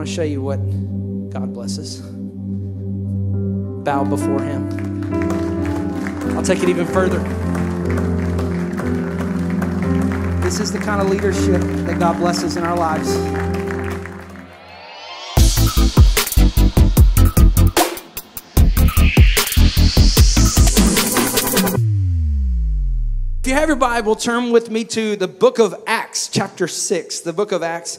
want to show you what God blesses. Bow before Him. I'll take it even further. This is the kind of leadership that God blesses in our lives. If you have your Bible, turn with me to the book of Acts, chapter 6. The book of Acts,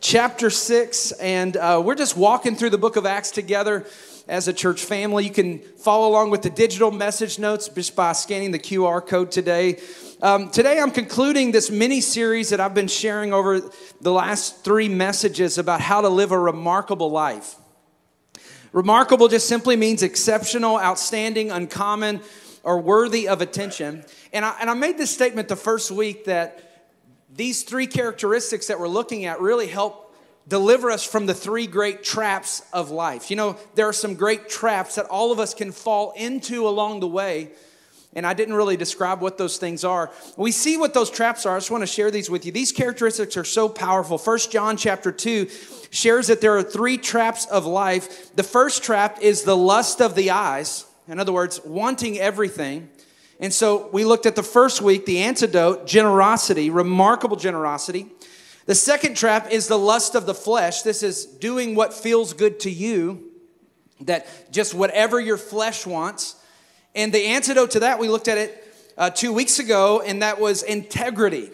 chapter 6. And uh, we're just walking through the book of Acts together as a church family. You can follow along with the digital message notes just by scanning the QR code today. Um, today, I'm concluding this mini series that I've been sharing over the last three messages about how to live a remarkable life. Remarkable just simply means exceptional, outstanding, uncommon, or worthy of attention. And I, and I made this statement the first week that these three characteristics that we're looking at really help deliver us from the three great traps of life. You know, there are some great traps that all of us can fall into along the way. And I didn't really describe what those things are. We see what those traps are. I just want to share these with you. These characteristics are so powerful. First John chapter 2 shares that there are three traps of life. The first trap is the lust of the eyes. In other words, wanting everything. And so we looked at the first week, the antidote, generosity, remarkable generosity. The second trap is the lust of the flesh. This is doing what feels good to you, that just whatever your flesh wants. And the antidote to that, we looked at it uh, two weeks ago, and that was integrity.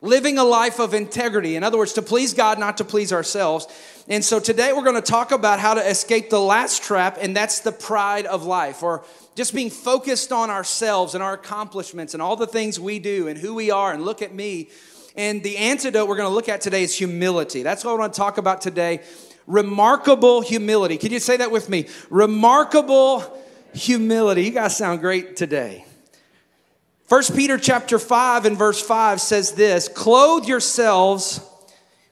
Living a life of integrity. In other words, to please God, not to please ourselves. And so today we're going to talk about how to escape the last trap, and that's the pride of life, or just being focused on ourselves and our accomplishments and all the things we do and who we are, and look at me. And the antidote we're going to look at today is humility. That's what I want to talk about today. Remarkable humility. Can you say that with me? Remarkable humility. You guys sound great today. First Peter chapter 5 and verse 5 says this, "Clothe yourselves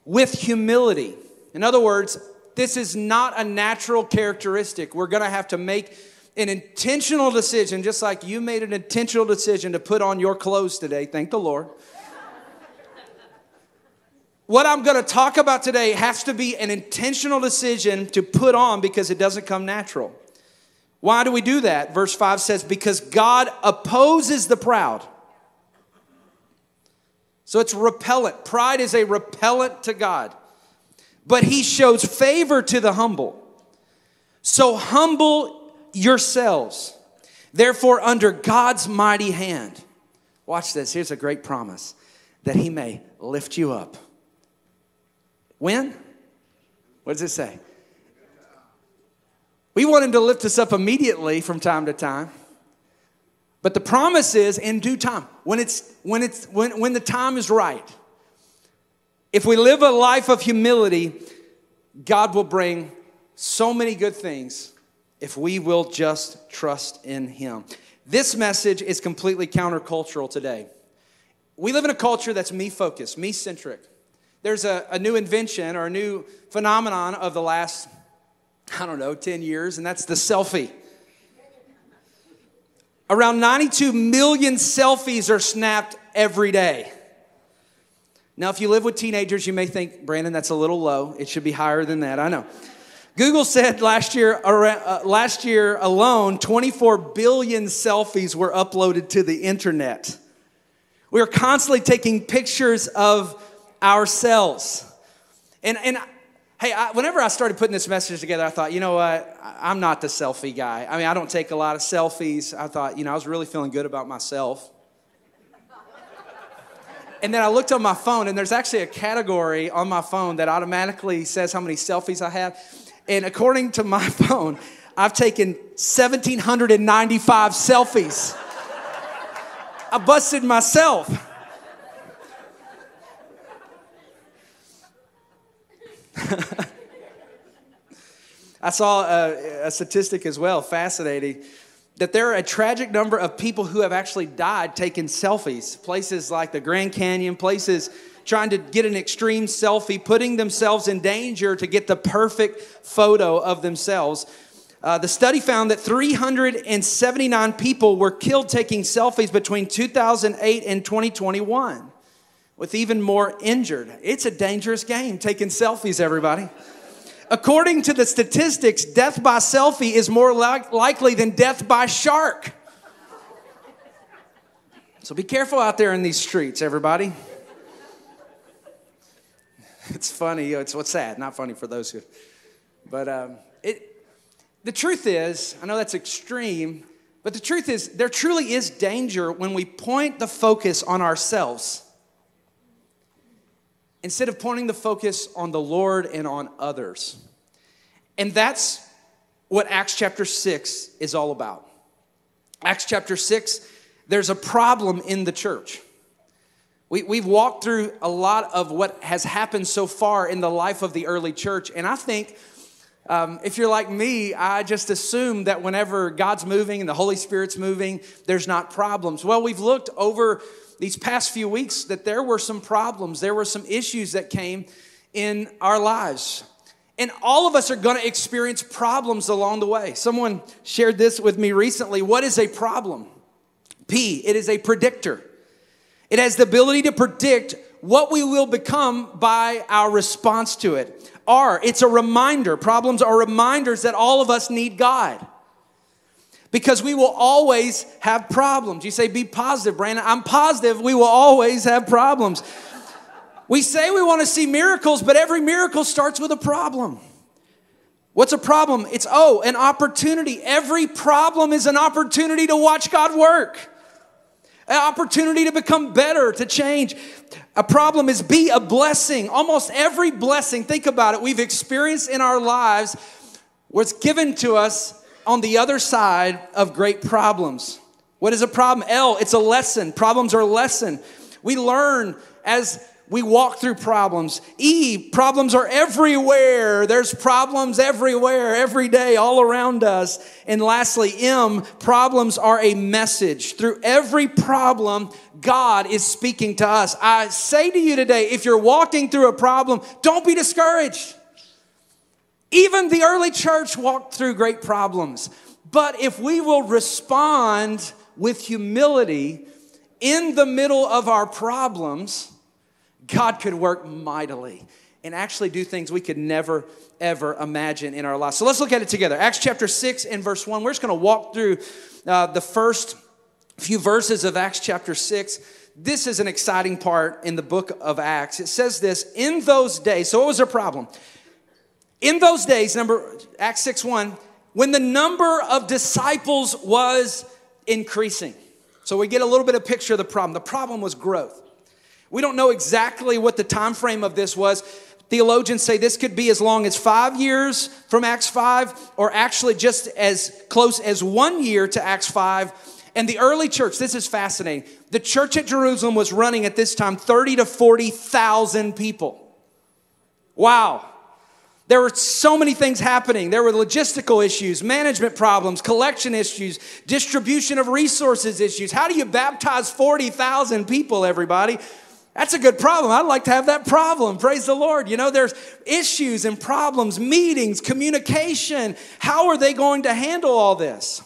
with humility." In other words, this is not a natural characteristic. We're going to have to make an intentional decision, just like you made an intentional decision to put on your clothes today. Thank the Lord. what I'm going to talk about today has to be an intentional decision to put on because it doesn't come natural. Why do we do that? Verse 5 says, Because God opposes the proud. So it's repellent. Pride is a repellent to God but he shows favor to the humble. So humble yourselves, therefore, under God's mighty hand. Watch this. Here's a great promise that he may lift you up. When? What does it say? We want him to lift us up immediately from time to time. But the promise is in due time, when it's when it's when, when the time is right. If we live a life of humility, God will bring so many good things if we will just trust in Him. This message is completely countercultural today. We live in a culture that's me focused, me centric. There's a, a new invention or a new phenomenon of the last, I don't know, 10 years, and that's the selfie. Around 92 million selfies are snapped every day. Now, if you live with teenagers, you may think, Brandon, that's a little low. It should be higher than that. I know. Google said last year, uh, last year alone, 24 billion selfies were uploaded to the internet. We are constantly taking pictures of ourselves. And, and hey, I, whenever I started putting this message together, I thought, you know what? I'm not the selfie guy. I mean, I don't take a lot of selfies. I thought, you know, I was really feeling good about myself. And then I looked on my phone, and there's actually a category on my phone that automatically says how many selfies I have. And according to my phone, I've taken 1,795 selfies. I busted myself. I saw a, a, statistic as well, fascinating that there are a tragic number of people who have actually died taking selfies. Places like the Grand Canyon, places trying to get an extreme selfie, putting themselves in danger to get the perfect photo of themselves. Uh, the study found that 379 people were killed taking selfies between 2008 and 2021, with even more injured. It's a dangerous game taking selfies, everybody. According to the statistics, death by selfie is more li- likely than death by shark. So be careful out there in these streets, everybody. It's funny. It's what's sad. Not funny for those who. But um, it. The truth is, I know that's extreme, but the truth is, there truly is danger when we point the focus on ourselves instead of pointing the focus on the Lord and on others. And that's what Acts chapter 6 is all about. Acts chapter 6, there's a problem in the church. We, we've walked through a lot of what has happened so far in the life of the early church, and I think um, if you're like me, I just assume that whenever God's moving and the Holy Spirit's moving, there's not problems. Well, we've looked over these past few weeks that there were some problems, there were some issues that came in our lives. And all of us are going to experience problems along the way. Someone shared this with me recently. What is a problem? P, it is a predictor. It has the ability to predict what we will become by our response to it. R, it's a reminder. Problems are reminders that all of us need God. Because we will always have problems. You say, be positive, Brandon. I'm positive we will always have problems. We say we want to see miracles, but every miracle starts with a problem. What's a problem? It's, oh, an opportunity. Every problem is an opportunity to watch God work, an opportunity to become better, to change. A problem is be a blessing. Almost every blessing, think about it, we've experienced in our lives was given to us on the other side of great problems. What is a problem? L, it's a lesson. Problems are a lesson. We learn as we walk through problems. E, problems are everywhere. There's problems everywhere, every day, all around us. And lastly, M, problems are a message. Through every problem, God is speaking to us. I say to you today, if you're walking through a problem, don't be discouraged. Even the early church walked through great problems. But if we will respond with humility in the middle of our problems, God could work mightily and actually do things we could never, ever imagine in our lives. So let's look at it together. Acts chapter 6 and verse 1. We're just going to walk through uh, the first few verses of Acts chapter 6. This is an exciting part in the book of Acts. It says this In those days, so what was their problem? In those days, number Acts 6 1, when the number of disciples was increasing. So we get a little bit of picture of the problem. The problem was growth. We don't know exactly what the time frame of this was. Theologians say this could be as long as five years from Acts 5, or actually just as close as one year to Acts 5. And the early church, this is fascinating. The church at Jerusalem was running at this time 30 to 40,000 people. Wow. There were so many things happening. There were logistical issues, management problems, collection issues, distribution of resources issues. How do you baptize 40,000 people, everybody? That's a good problem. I'd like to have that problem. Praise the Lord. You know, there's issues and problems, meetings, communication. How are they going to handle all this?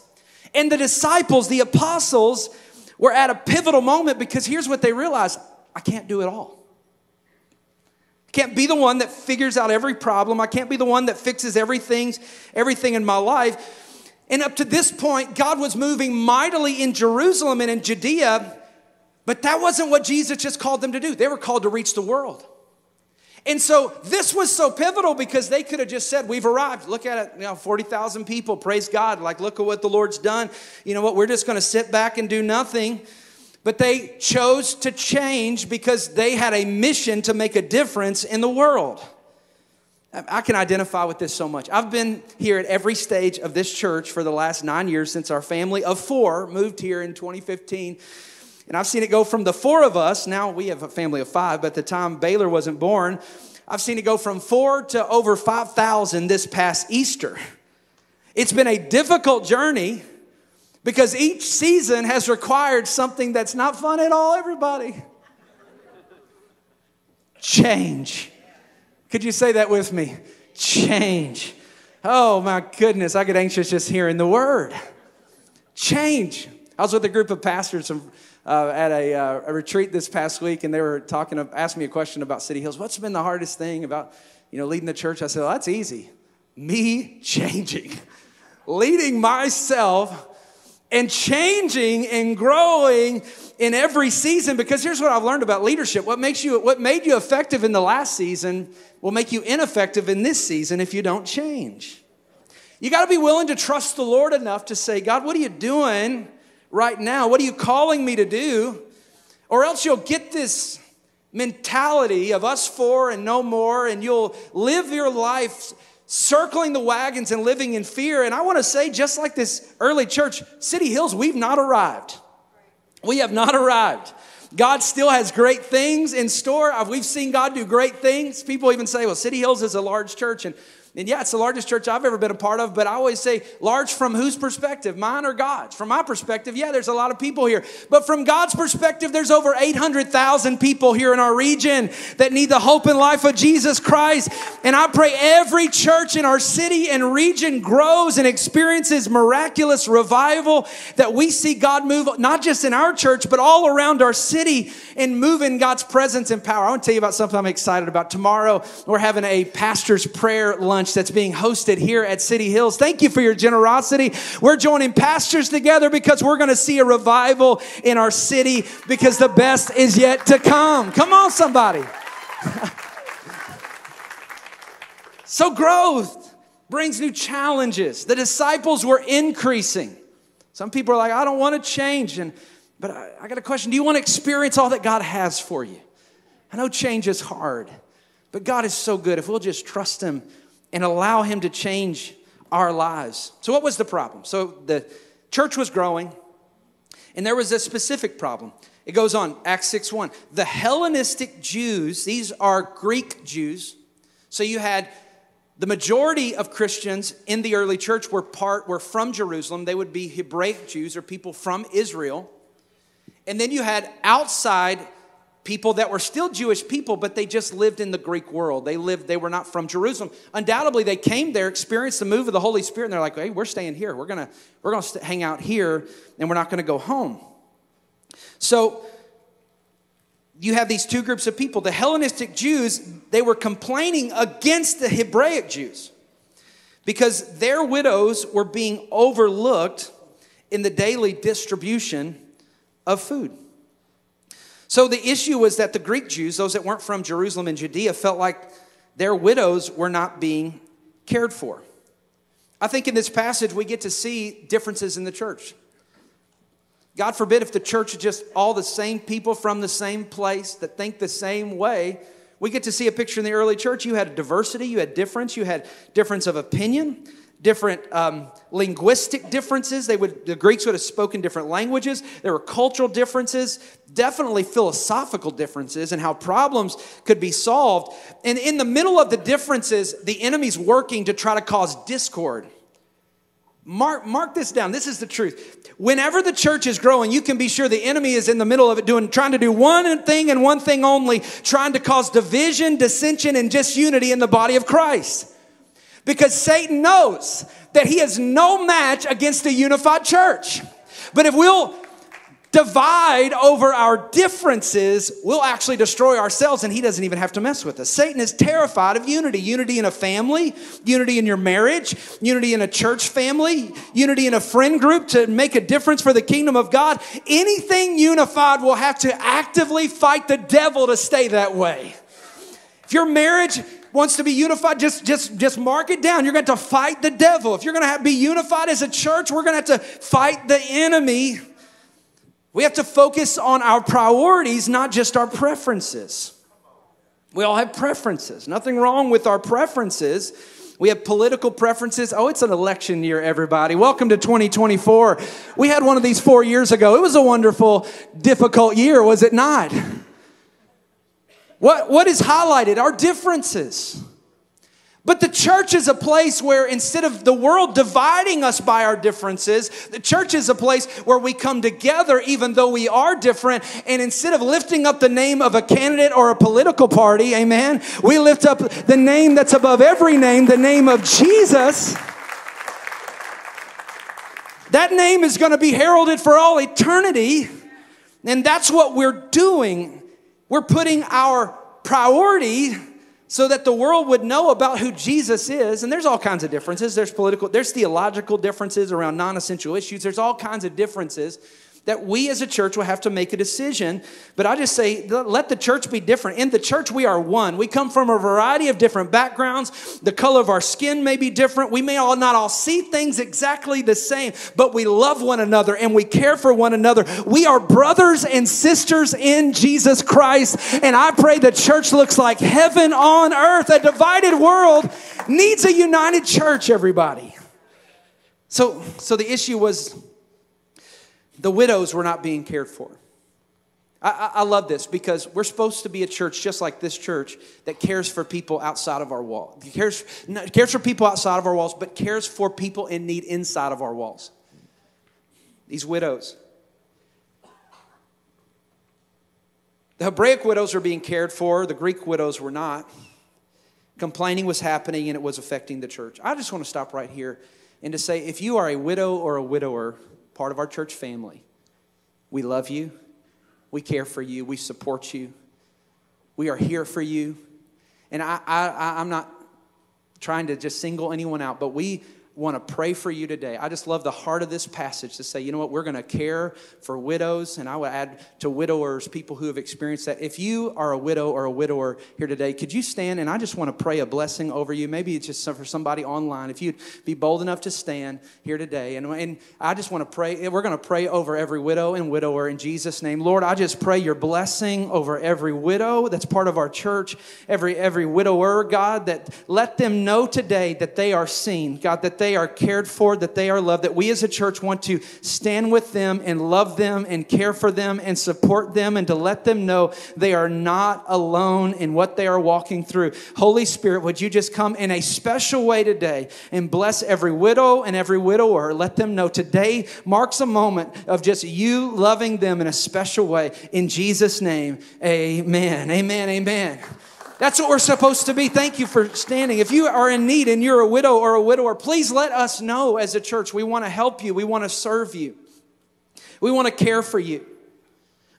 And the disciples, the apostles, were at a pivotal moment because here's what they realized I can't do it all. I can't be the one that figures out every problem. I can't be the one that fixes everything, everything in my life. And up to this point, God was moving mightily in Jerusalem and in Judea but that wasn't what Jesus just called them to do. They were called to reach the world. And so this was so pivotal because they could have just said, We've arrived. Look at it, you know, 40,000 people, praise God. Like, look at what the Lord's done. You know what? We're just going to sit back and do nothing. But they chose to change because they had a mission to make a difference in the world. I can identify with this so much. I've been here at every stage of this church for the last nine years since our family of four moved here in 2015 and I've seen it go from the four of us, now we have a family of five, but at the time Baylor wasn't born, I've seen it go from four to over 5,000 this past Easter. It's been a difficult journey because each season has required something that's not fun at all, everybody. Change. Could you say that with me? Change. Oh my goodness, I get anxious just hearing the word. Change. I was with a group of pastors uh, at a, uh, a, retreat this past week, and they were talking, asked me a question about City Hills. What's been the hardest thing about you know, leading the church, I said, well, that's easy. Me changing, leading myself and changing and growing in every season because here's what I've learned about leadership. What makes you what made you effective in the last season will make you ineffective in this season if you don't change. You got to be willing to trust the Lord enough to say, God, what are you doing right now? What are you calling me to do? Or else you'll get this mentality of us four and no more, and you'll live your life circling the wagons and living in fear. And I want to say, just like this early church, City Hills, we've not arrived. We have not arrived. God still has great things in store. We've seen God do great things. People even say, well, City Hills is a large church. And and yeah, it's the largest church I've ever been a part of, but I always say large from whose perspective? Mine or God's? From my perspective, yeah, there's a lot of people here. But from God's perspective, there's over 800,000 people here in our region that need the hope and life of Jesus Christ. And I pray every church in our city and region grows and experiences miraculous revival that we see God move, not just in our church, but all around our city and move in God's presence and power. I want to tell you about something I'm excited about. Tomorrow, we're having a pastor's prayer lunch that's being hosted here at City Hills. Thank you for your generosity. We're joining pastors together because we're going to see a revival in our city because the best is yet to come. Come on, somebody. so, growth brings new challenges. The disciples were increasing. Some people are like, I don't want to change. And, but I, I got a question Do you want to experience all that God has for you? I know change is hard, but God is so good. If we'll just trust Him and allow Him to change our lives. So, what was the problem? So, the church was growing, and there was a specific problem. It goes on, Acts 6 1. The Hellenistic Jews, these are Greek Jews. So, you had the majority of Christians in the early church were part were from Jerusalem. They would be Hebraic Jews or people from Israel. And then you had outside people that were still Jewish people, but they just lived in the Greek world. They lived, they were not from Jerusalem. Undoubtedly, they came there, experienced the move of the Holy Spirit, and they're like, hey, we're staying here. We're gonna, we're gonna st- hang out here, and we're not gonna go home. So you have these two groups of people. The Hellenistic Jews, they were complaining against the Hebraic Jews because their widows were being overlooked in the daily distribution of food. So the issue was that the Greek Jews, those that weren't from Jerusalem and Judea, felt like their widows were not being cared for. I think in this passage we get to see differences in the church. God forbid if the church is just all the same people from the same place that think the same way. We get to see a picture in the early church. You had diversity, you had difference, you had difference of opinion, different um, linguistic differences. They would, the Greeks would have spoken different languages. There were cultural differences, definitely philosophical differences, and how problems could be solved. And in the middle of the differences, the enemy's working to try to cause discord. Mark, mark this down. This is the truth. Whenever the church is growing, you can be sure the enemy is in the middle of it doing, trying to do one thing and one thing only, trying to cause division, dissension, and disunity in the body of Christ because Satan knows that he has no match against a unified church. But if we'll divide over our differences, we'll actually destroy ourselves and he doesn't even have to mess with us. Satan is terrified of unity unity in a family, unity in your marriage, unity in a church family, unity in a friend group to make a difference for the kingdom of God. Anything unified will have to actively fight the devil to stay that way. If your marriage wants to be unified, just, just, just mark it down. You're going to have to fight the devil. If you're going to have, be unified as a church, we're going to have to fight the enemy. We have to focus on our priorities, not just our preferences. We all have preferences. Nothing wrong with our preferences. We have political preferences. Oh, it's an election year, everybody. Welcome to 2024. We had one of these four years ago. It was a wonderful, difficult year, was it not? What, what is highlighted? Our differences. But the church is a place where instead of the world dividing us by our differences, the church is a place where we come together even though we are different. And instead of lifting up the name of a candidate or a political party, amen, we lift up the name that's above every name, the name of Jesus. That name is going to be heralded for all eternity. And that's what we're doing we're putting our priority so that the world would know about who Jesus is. And there's all kinds of differences. There's political, there's theological differences around non essential issues. There's all kinds of differences that we as a church will have to make a decision. But I just say, let the church be different. In the church, we are one. We come from a variety of different backgrounds. The color of our skin may be different. We may all not all see things exactly the same, but we love one another and we care for one another. We are brothers and sisters in Jesus Christ. And I pray the church looks like heaven on earth. A divided world needs a united church, everybody. So, so the issue was the widows were not being cared for. I, I, love this because we're supposed to be a church just like this church that cares for people outside of our wall. Cares, cares for people outside of our walls, but cares for people in need inside of our walls. These widows. The Hebraic widows were being cared for, the Greek widows were not. Complaining was happening and it was affecting the church. I just want to stop right here and to say if you are a widow or a widower, part of our church family. We love you. We care for you. We support you. We are here for you. And I, I, I'm not trying to just single anyone out, but we want to pray for you today. I just love the heart of this passage to say, you know what, we're going to care for widows, and I would add to widowers, people who have experienced that. If you are a widow or a widower here today, could you stand and I just want to pray a blessing over you? Maybe it's just for somebody online. If you'd be bold enough to stand here today, and, and I just want to pray, we're going to pray over every widow and widower in Jesus' name. Lord, I just pray your blessing over every widow that's part of our church, every every widower, God, that let them know today that they are seen, God, that they are cared for, that they are loved, that we as a church want to stand with them and love them and care for them and support them and to let them know they are not alone in what they are walking through. Holy Spirit, would you just come in a special way today and bless every widow and every widower? Let them know today marks a moment of just you loving them in a special way. In Jesus' name, amen. Amen. Amen. That's what we're supposed to be. Thank you for standing. If you are in need and you're a widow or a widower, please let us know as a church. We want to help you, we want to serve you, we want to care for you.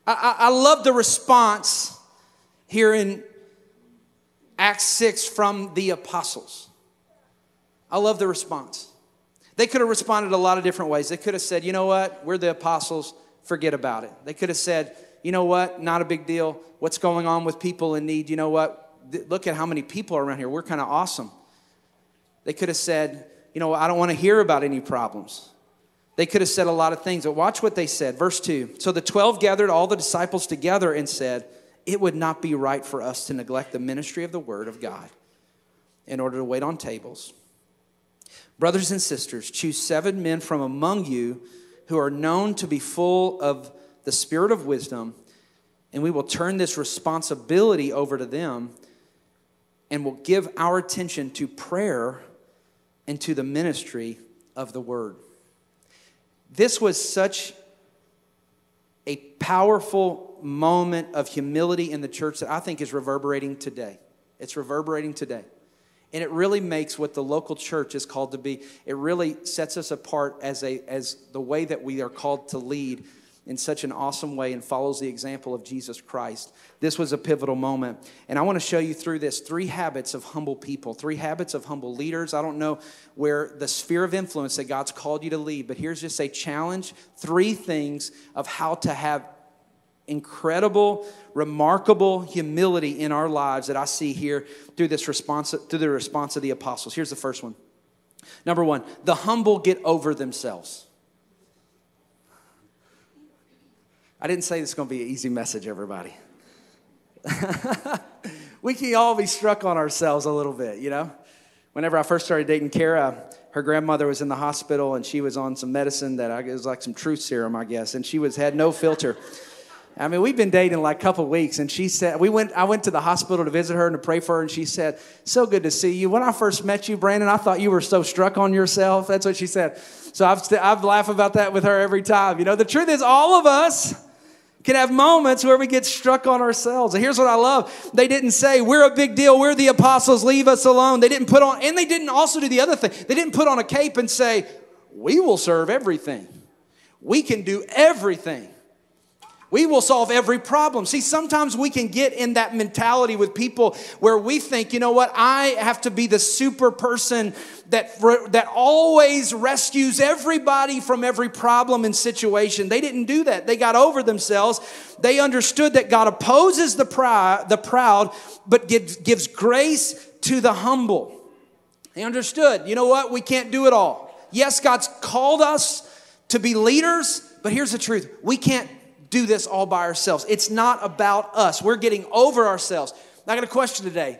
I, I, I love the response here in Acts 6 from the apostles. I love the response. They could have responded a lot of different ways. They could have said, you know what, we're the apostles, forget about it. They could have said, you know what, not a big deal. What's going on with people in need? You know what, look at how many people are around here. We're kind of awesome. They could have said, you know, I don't want to hear about any problems. They could have said a lot of things, but watch what they said. Verse 2 So the 12 gathered all the disciples together and said, It would not be right for us to neglect the ministry of the word of God in order to wait on tables. Brothers and sisters, choose seven men from among you who are known to be full of the spirit of wisdom, and we will turn this responsibility over to them and will give our attention to prayer and to the ministry of the word. This was such a powerful moment of humility in the church that I think is reverberating today. It's reverberating today. And it really makes what the local church is called to be, it really sets us apart as, a, as the way that we are called to lead in such an awesome way and follows the example of Jesus Christ. This was a pivotal moment. And I want to show you through this three habits of humble people, three habits of humble leaders. I don't know where the sphere of influence that God's called you to lead, but here's just a challenge three things of how to have incredible, remarkable humility in our lives that I see here through this response through the response of the apostles. Here's the first one. Number 1, the humble get over themselves. I didn't say this is going to be an easy message, everybody. we can all be struck on ourselves a little bit, you know? Whenever I first started dating Kara, her grandmother was in the hospital and she was on some medicine that I, it was like some truth serum, I guess, and she was had no filter. I mean, we've been dating like a couple weeks, and she said we went. I went to the hospital to visit her and to pray for her, and she said, "So good to see you. When I first met you, Brandon, I thought you were so struck on yourself." That's what she said. So I've I've laughed about that with her every time. You know, the truth is, all of us can have moments where we get struck on ourselves. And here's what I love. They didn't say, we're a big deal. We're the apostles. Leave us alone. They didn't put on, and they didn't also do the other thing. They didn't put on a cape and say, we will serve everything. We can do everything. We will solve every problem. See, sometimes we can get in that mentality with people where we think, you know what, I have to be the super person that, that always rescues everybody from every problem and situation. They didn't do that. They got over themselves. They understood that God opposes the proud, the proud but gives, gives grace to the humble. They understood, you know what, we can't do it all. Yes, God's called us to be leaders, but here's the truth we can't do this all by ourselves. It's not about us. We're getting over ourselves. I got a question today.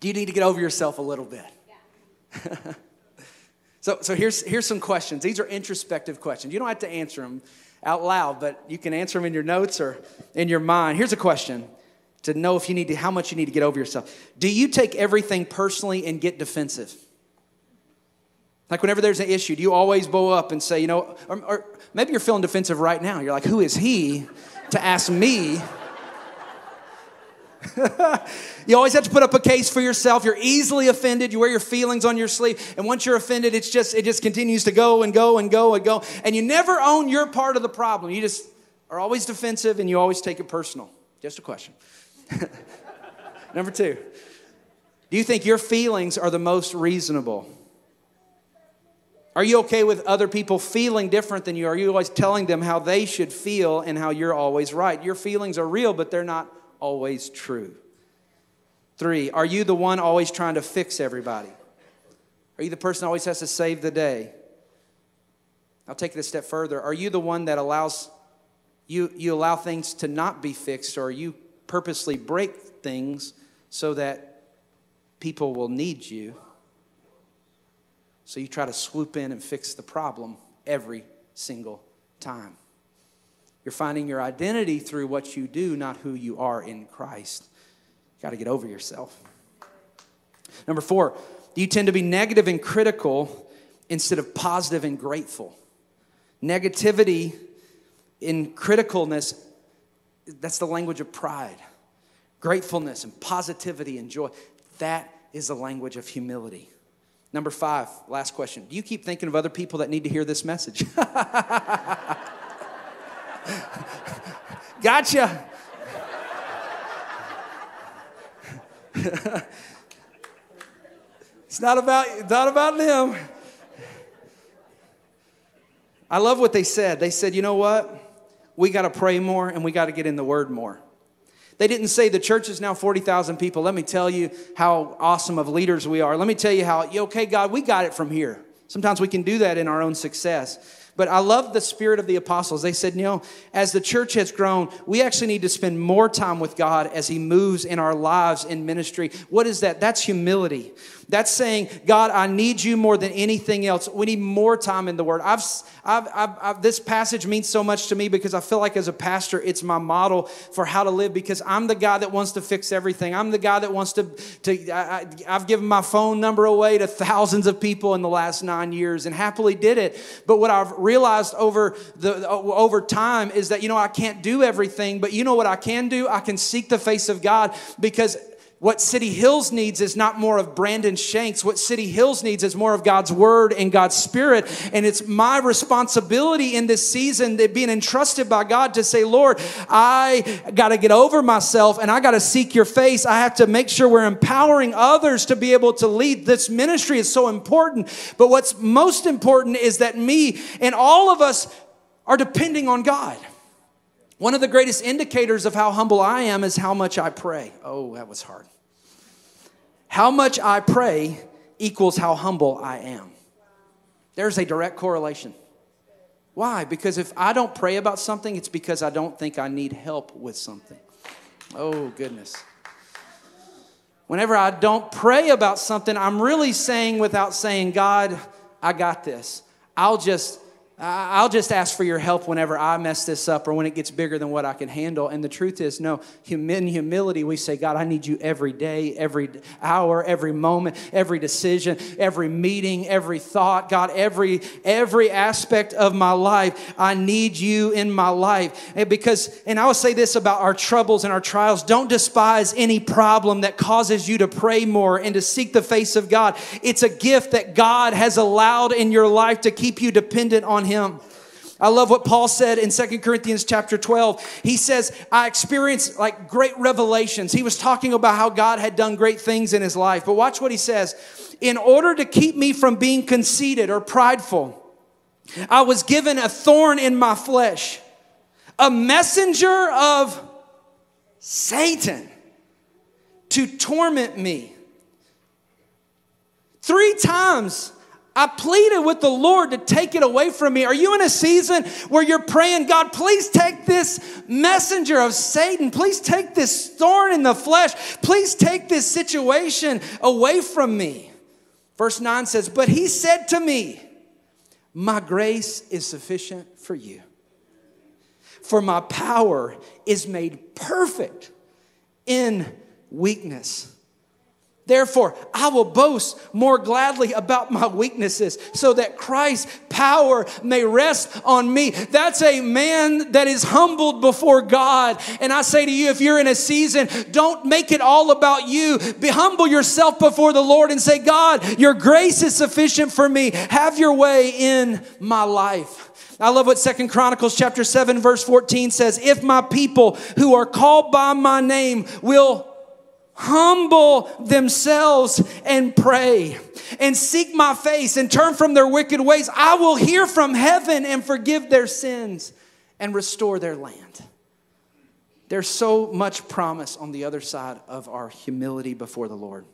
Do you need to get over yourself a little bit? Yeah. so, so here's, here's some questions. These are introspective questions. You don't have to answer them out loud, but you can answer them in your notes or in your mind. Here's a question to know if you need to, how much you need to get over yourself. Do you take everything personally and get defensive? Like whenever there's an issue, do you always bow up and say, you know, or, or maybe you're feeling defensive right now. You're like, who is he to ask me? you always have to put up a case for yourself. You're easily offended. You wear your feelings on your sleeve, and once you're offended, it's just it just continues to go and go and go and go, and you never own your part of the problem. You just are always defensive, and you always take it personal. Just a question. Number two, do you think your feelings are the most reasonable? Are you okay with other people feeling different than you? Are you always telling them how they should feel and how you're always right? Your feelings are real, but they're not always true. Three, are you the one always trying to fix everybody? Are you the person always has to save the day? I'll take it a step further. Are you the one that allows you, you allow things to not be fixed, or you purposely break things so that people will need you? So you try to swoop in and fix the problem every single time. You're finding your identity through what you do, not who you are in Christ. You got to get over yourself. Number four, you tend to be negative and critical instead of positive and grateful? Negativity in criticalness, that's the language of pride. Gratefulness and positivity and joy, that is the language of humility. Number five, last question. Do you keep thinking of other people that need to hear this message? gotcha. it's not about it's not about them. I love what they said. They said, "You know what? We got to pray more and we got to get in the word more." They didn't say the church is now 40,000 people. Let me tell you how awesome of leaders we are. Let me tell you how, okay, God, we got it from here. Sometimes we can do that in our own success. But I love the spirit of the apostles. They said, you know, as the church has grown, we actually need to spend more time with God as He moves in our lives in ministry. What is that? That's humility. That's saying, God, I need you more than anything else. We need more time in the Word. I've, I've, I've, I've, this passage means so much to me because I feel like as a pastor, it's my model for how to live because I'm the guy that wants to fix everything. I'm the guy that wants to, to I, I've given my phone number away to thousands of people in the last nine years and happily did it. But what I've realized over, the, uh, over time is that, you know, I can't do everything, but you know what I can do? I can seek the face of God because what City Hills needs is not more of Brandon Shanks. What City Hills needs is more of God's word and God's spirit. And it's my responsibility in this season that being entrusted by God to say, Lord, I got to get over myself and I got to seek your face. I have to make sure we're empowering others to be able to lead. This ministry is so important. But what's most important is that me and all of us are depending on God. One of the greatest indicators of how humble I am is how much I pray. Oh, that was hard. How much I pray equals how humble I am. There's a direct correlation. Why? Because if I don't pray about something, it's because I don't think I need help with something. Oh, goodness. Whenever I don't pray about something, I'm really saying without saying, God, I got this. I'll just I'll just ask for your help whenever I mess this up or when it gets bigger than what I can handle. And the truth is, no, in humility, we say, God, I need you every day, every hour, every moment, every decision, every meeting, every thought. God, every, every aspect of my life, I need you in my life. And because, and I will say this about our troubles and our trials don't despise any problem that causes you to pray more and to seek the face of God. It's a gift that God has allowed in your life to keep you dependent on him. I love what Paul said in Second Corinthians chapter 12. He says, I experienced like great revelations. He was talking about how God had done great things in his life. But watch what he says. In order to keep me from being conceited or prideful, I was given a thorn in my flesh, a messenger of Satan to torment me. Three times I pleaded with the Lord to take it away from me. Are you in a season where you're praying, God, please take this messenger of Satan, please take this thorn in the flesh, please take this situation away from me? Verse 9 says, But he said to me, My grace is sufficient for you, for my power is made perfect in weakness. Therefore, I will boast more gladly about my weaknesses so that Christ's power may rest on me. That's a man that is humbled before God. And I say to you, if you're in a season, don't make it all about you. Be humble yourself before the Lord and say, God, your grace is sufficient for me. Have your way in my life. I love what Second Chronicles chapter 7 verse 14 says, if my people who are called by my name will humble themselves and pray and seek my face and turn from their wicked ways, I will hear from heaven and forgive their sins and restore their land. There's so much promise on the other side of our humility before the Lord.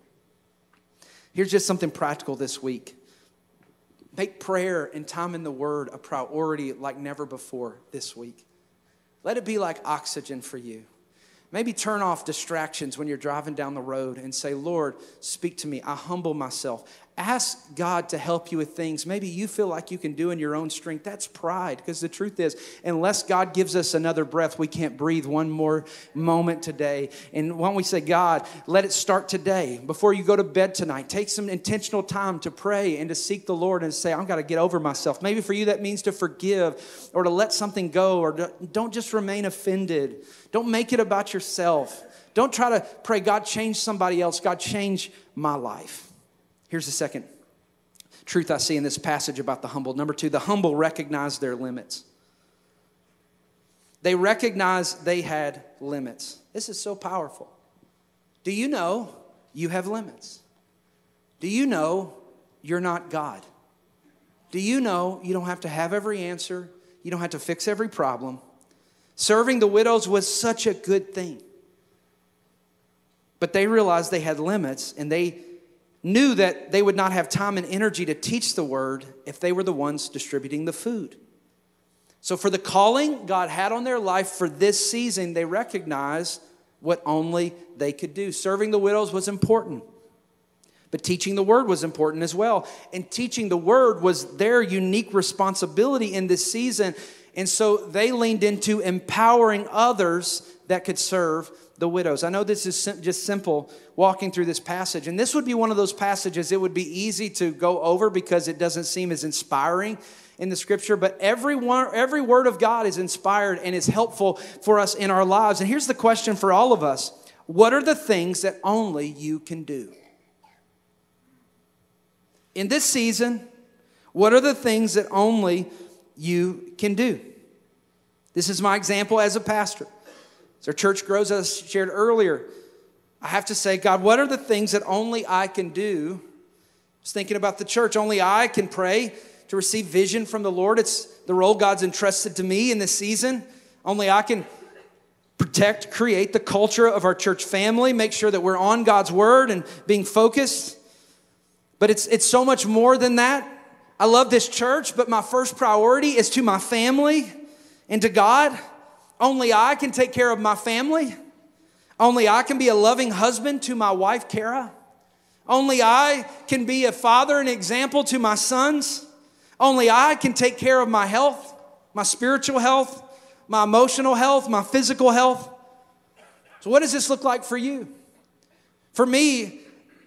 Here's just something practical this week. Make prayer and time in the Word a priority like never before this week. Let it be like oxygen for you. Maybe turn off distractions when you're driving down the road and say, Lord, speak to me. I humble myself. Ask God to help you with things maybe you feel like you can do in your own strength. That's pride, because the truth is, unless God gives us another breath, we can't breathe one more moment today. And why don't we say, God, let it start today. Before you go to bed tonight, take some intentional time to pray and to seek the Lord and say, I've got to get over myself. Maybe for you, that means to forgive or to let something go or to, don't just remain offended. Don't make it about yourself. Don't try to pray, God, change somebody else. God, change my life. Here's the second truth I see in this passage about the humble. Number two, the humble recognize their limits. They recognize they had limits. This is so powerful. Do you know you have limits? Do you know you're not God? Do you know you don't have to have every answer? You don't have to fix every problem. Serving the widows was such a good thing. But they realized they had limits and they knew that they would not have time and energy to teach the word if they were the ones distributing the food. So, for the calling God had on their life for this season, they recognized what only they could do. Serving the widows was important, but teaching the word was important as well. And teaching the word was their unique responsibility in this season. And so they leaned into empowering others that could serve the widows. I know this is just simple walking through this passage, and this would be one of those passages it would be easy to go over because it doesn't seem as inspiring in the scripture, but every, one, every word of God is inspired and is helpful for us in our lives. And here's the question for all of us What are the things that only you can do? In this season, what are the things that only you can do? This is my example as a pastor. As our church grows, as I shared earlier, I have to say, God, what are the things that only I can do? I was thinking about the church. Only I can pray to receive vision from the Lord. It's the role God's entrusted to me in this season. Only I can protect, create the culture of our church family, make sure that we're on God's word and being focused. But it's, it's so much more than that. I love this church, but my first priority is to my family and to God. Only I can take care of my family. Only I can be a loving husband to my wife, Kara. Only I can be a father and example to my sons. Only I can take care of my health, my spiritual health, my emotional health, my physical health. So, what does this look like for you? For me,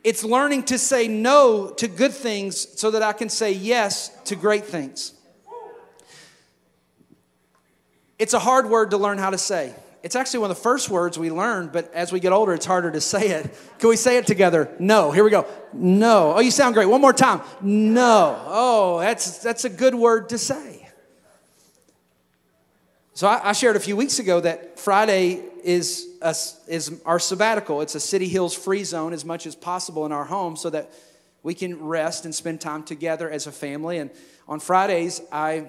it's learning to say no to good things so that I can say yes to great things. It's a hard word to learn how to say. It's actually one of the first words we learn, but as we get older, it's harder to say it. Can we say it together? No. Here we go. No. Oh, you sound great. One more time. No. Oh, that's that's a good word to say. So I, I shared a few weeks ago that Friday is, a, is our sabbatical. It's a City Hills free zone as much as possible in our home so that we can rest and spend time together as a family. And on Fridays, I,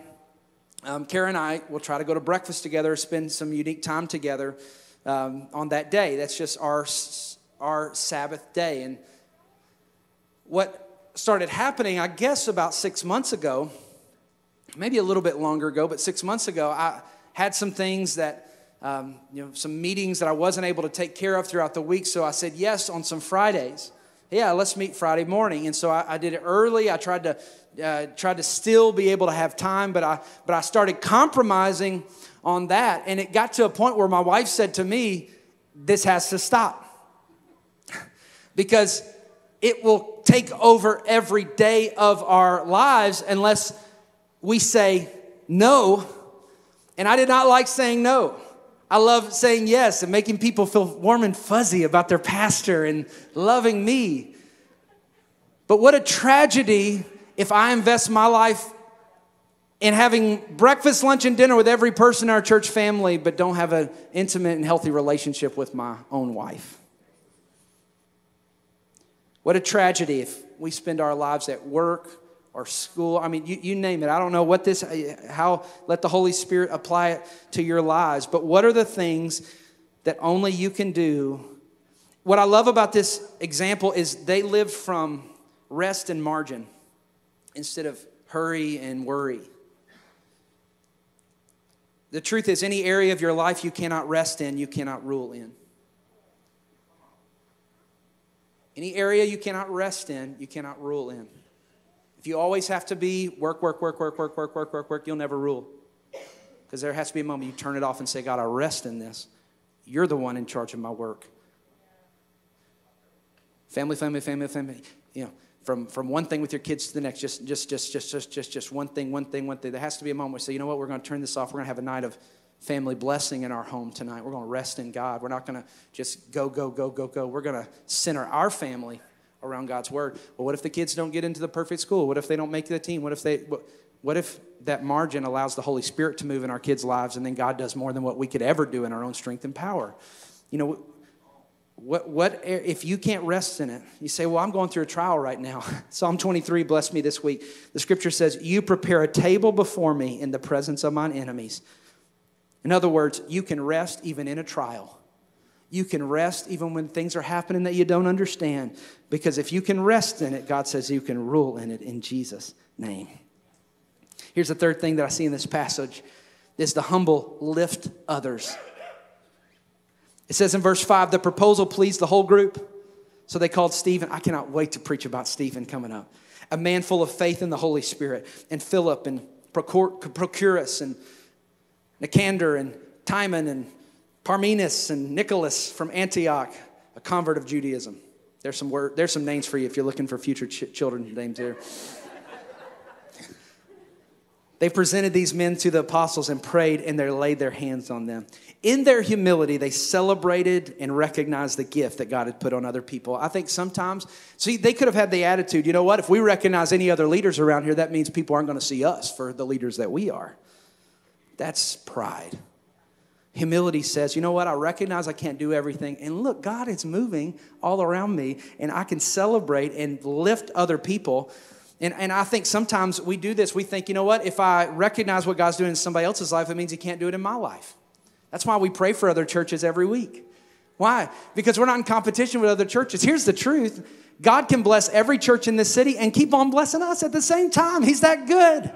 um, Kara and I will try to go to breakfast together, spend some unique time together um, on that day. That's just our, our Sabbath day. And what started happening, I guess, about six months ago, maybe a little bit longer ago, but six months ago, I had some things that um, you know, some meetings that I wasn't able to take care of throughout the week. So I said yes on some Fridays. Yeah, let's meet Friday morning. And so I, I did it early. I tried to uh, tried to still be able to have time, but I but I started compromising on that, and it got to a point where my wife said to me, "This has to stop," because it will take over every day of our lives unless we say no. And I did not like saying no. I love saying yes and making people feel warm and fuzzy about their pastor and loving me. But what a tragedy if I invest my life in having breakfast, lunch, and dinner with every person in our church family, but don't have an intimate and healthy relationship with my own wife. What a tragedy if we spend our lives at work or school. I mean, you, you name it. I don't know what this, how, let the Holy Spirit apply it to your lives. But what are the things that only you can do? What I love about this example is they lived from rest and margin instead of hurry and worry. The truth is, any area of your life you cannot rest in, you cannot rule in. Any area you cannot rest in, you cannot rule in. If you always have to be work, work, work, work, work, work, work, work, work, you'll never rule. Because there has to be a moment you turn it off and say, God, I rest in this. You're the one in charge of my work. Family, family, family, family. You know, from, from one thing with your kids to the next, just, just, just, just, just, just, just one thing, one thing, one thing. There has to be a moment where we say, you know what, we're going to turn this off. We're going to have a night of family blessing in our home tonight. We're going to rest in God. We're not going to just go, go, go, go, go. We're going to center our family around God's word. Well, what if the kids don't get into the perfect school? What if they don't make the team? What if they what if that margin allows the Holy Spirit to move in our kids' lives and then God does more than what we could ever do in our own strength and power? You know, what, what if you can't rest in it? You say, Well, I'm going through a trial right now. Psalm 23 blessed me this week. The scripture says, You prepare a table before me in the presence of mine enemies. In other words, you can rest even in a trial. You can rest even when things are happening that you don't understand. Because if you can rest in it, God says you can rule in it in Jesus' name. Here's the third thing that I see in this passage is the humble lift others. It says in verse 5, the proposal pleased the whole group. So they called Stephen. I cannot wait to preach about Stephen coming up. A man full of faith in the Holy Spirit, and Philip and Procorus, and Nicanor and Timon and Parmenas and Nicholas from Antioch, a convert of Judaism. There's some, word, there's some names for you if you're looking for future ch- children's names there. they presented these men to the apostles and prayed, and they laid their hands on them. In their humility, they celebrated and recognized the gift that God had put on other people. I think sometimes, see, they could have had the attitude, you know what, if we recognize any other leaders around here, that means people aren't going to see us for the leaders that we are. That's pride. Humility says, you know what? I recognize I can't do everything. And look, God is moving all around me, and I can celebrate and lift other people. And, and I think sometimes we do this. We think, you know what? If I recognize what God's doing in somebody else's life, it means He can't do it in my life. That's why we pray for other churches every week. Why? Because we're not in competition with other churches. Here's the truth God can bless every church in this city and keep on blessing us at the same time. He's that good.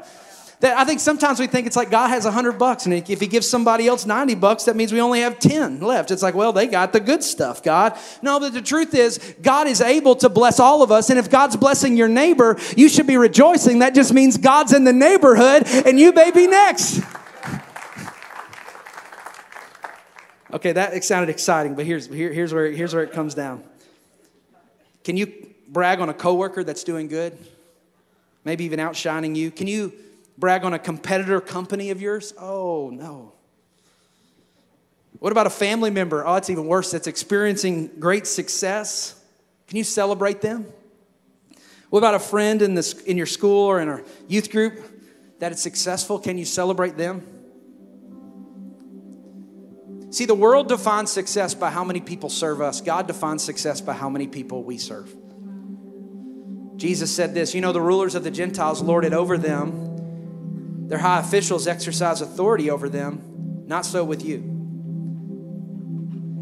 That I think sometimes we think it's like God has a hundred bucks, and if He gives somebody else 90 bucks, that means we only have 10 left. It's like, well, they got the good stuff, God. No, but the truth is, God is able to bless all of us, and if God's blessing your neighbor, you should be rejoicing. That just means God's in the neighborhood, and you may be next. Okay, that sounded exciting, but here's, here, here's, where, here's where it comes down. Can you brag on a coworker that's doing good? Maybe even outshining you? Can you brag on a competitor company of yours? Oh, no. What about a family member? Oh, it's even worse. That's experiencing great success. Can you celebrate them? What about a friend in, this, in your school or in a youth group that is successful? Can you celebrate them? See, the world defines success by how many people serve us. God defines success by how many people we serve. Jesus said this You know, the rulers of the Gentiles lord it over them, their high officials exercise authority over them. Not so with you.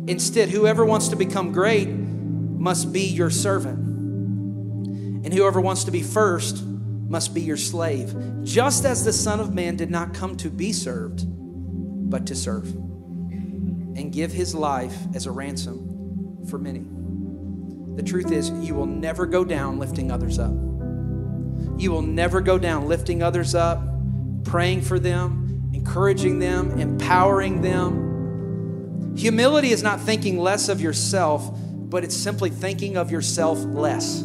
Instead, whoever wants to become great must be your servant, and whoever wants to be first must be your slave, just as the Son of Man did not come to be served, but to serve and give his life as a ransom for many. The truth is, you will never go down lifting others up. You will never go down lifting others up, praying for them, encouraging them, empowering them. Humility is not thinking less of yourself, but it's simply thinking of yourself less.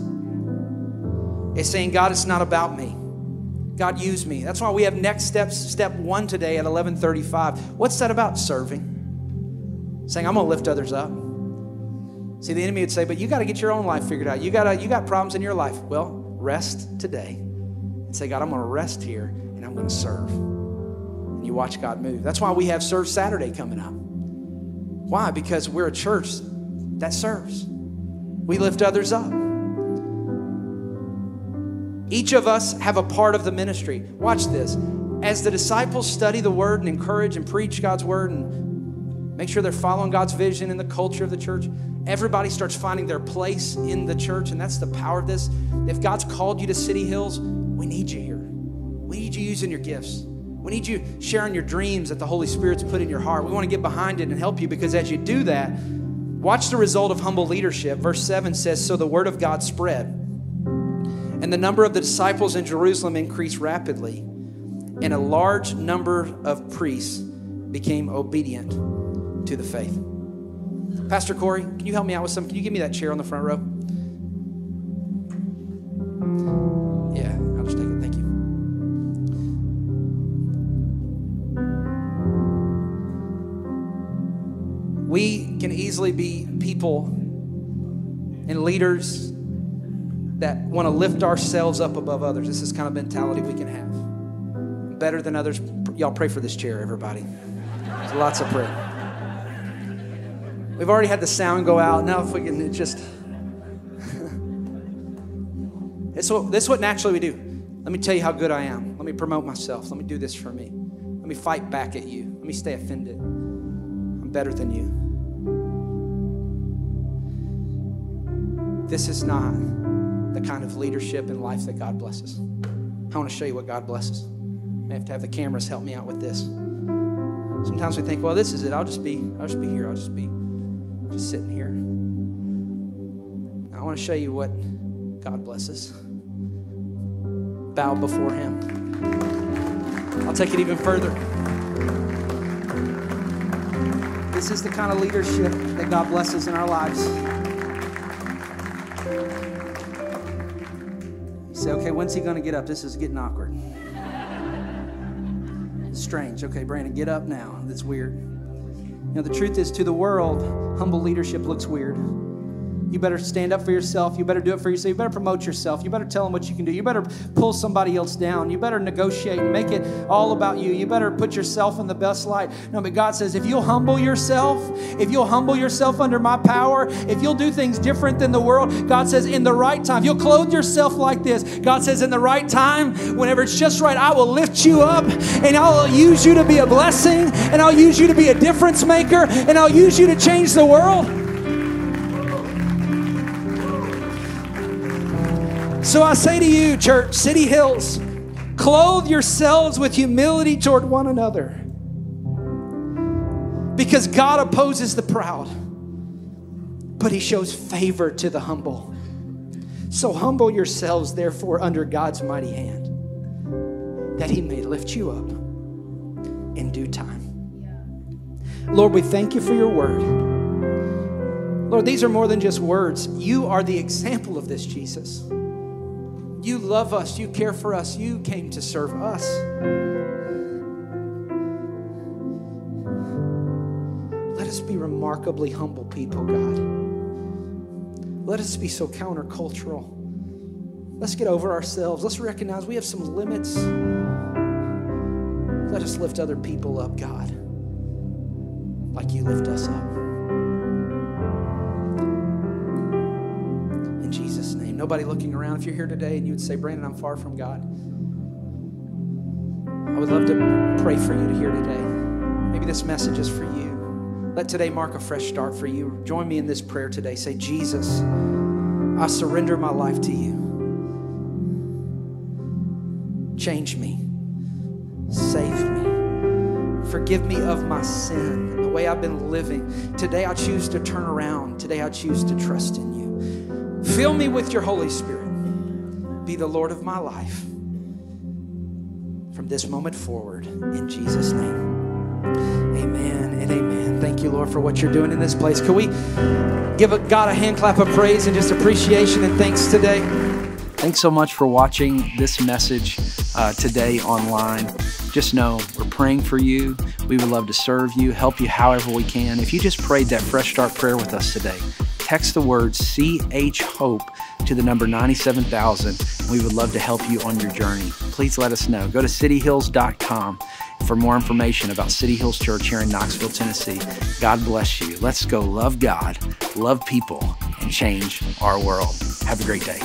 It's saying, God, it's not about me. God, use me. That's why we have next steps, step one today at 1135. What's that about? Serving saying, I'm going to lift others up. See, the enemy would say, but you got to get your own life figured out. You got you got problems in your life. Well, rest today and say, God, I'm going to rest here and I'm going to serve. And you watch God move. That's why we have Serve Saturday coming up. Why? Because we're a church that serves. We lift others up. Each of us have a part of the ministry. Watch this. As the disciples study the word and encourage and preach God's word and Make sure they're following God's vision in the culture of the church. Everybody starts finding their place in the church, and that's the power of this. If God's called you to City Hills, we need you here. We need you using your gifts. We need you sharing your dreams that the Holy Spirit's put in your heart. We want to get behind it and help you because as you do that, watch the result of humble leadership. Verse 7 says So the word of God spread, and the number of the disciples in Jerusalem increased rapidly, and a large number of priests became obedient to the faith. Pastor Corey, can you help me out with some? Can you give me that chair on the front row? Yeah, I'll just take it. Thank you. We can easily be people and leaders that want to lift ourselves up above others. This is kind of mentality we can have. Better than others. Y'all pray for this chair, everybody. There's lots of prayer. We've already had the sound go out. Now, if we can just. it's what, this is what naturally we do. Let me tell you how good I am. Let me promote myself. Let me do this for me. Let me fight back at you. Let me stay offended. I'm better than you. This is not the kind of leadership and life that God blesses. I want to show you what God blesses. I have to have the cameras help me out with this. Sometimes we think, well, this is it. I'll just be, I'll just be here. I'll just be just sitting here. I want to show you what God blesses. Bow before Him. I'll take it even further. This is the kind of leadership that God blesses in our lives. You say, okay, when's he going to get up? This is getting awkward. It's strange. Okay, Brandon, get up now. That's weird. You know, the truth is, to the world, humble leadership looks weird. You better stand up for yourself. You better do it for yourself. You better promote yourself. You better tell them what you can do. You better pull somebody else down. You better negotiate and make it all about you. You better put yourself in the best light. No, but God says, if you'll humble yourself, if you'll humble yourself under my power, if you'll do things different than the world, God says, in the right time, you'll clothe yourself like this. God says, in the right time, whenever it's just right, I will lift you up and I'll use you to be a blessing and I'll use you to be a difference maker and I'll use you to change the world. So I say to you, church, City Hills, clothe yourselves with humility toward one another. Because God opposes the proud, but He shows favor to the humble. So humble yourselves, therefore, under God's mighty hand, that He may lift you up in due time. Lord, we thank you for your word. Lord, these are more than just words. You are the example of this, Jesus. You love us. You care for us. You came to serve us. Let us be remarkably humble people, God. Let us be so countercultural. Let's get over ourselves. Let's recognize we have some limits. Let us lift other people up, God. like you lift us up. Nobody looking around. If you're here today and you would say, Brandon, I'm far from God, I would love to pray for you to hear today. Maybe this message is for you. Let today mark a fresh start for you. Join me in this prayer today. Say, Jesus, I surrender my life to you. Change me, save me, forgive me of my sin and the way I've been living. Today I choose to turn around. Today I choose to trust in you. Fill me with your Holy Spirit. Be the Lord of my life from this moment forward. In Jesus' name. Amen and amen. Thank you, Lord, for what you're doing in this place. Can we give a, God a hand clap of praise and just appreciation and thanks today? Thanks so much for watching this message uh, today online. Just know we're praying for you. We would love to serve you, help you however we can. If you just prayed that fresh start prayer with us today, text the word CH Hope to the number 97,000. We would love to help you on your journey. Please let us know. Go to cityhills.com for more information about City Hills Church here in Knoxville, Tennessee. God bless you. Let's go love God, love people, and change our world. Have a great day.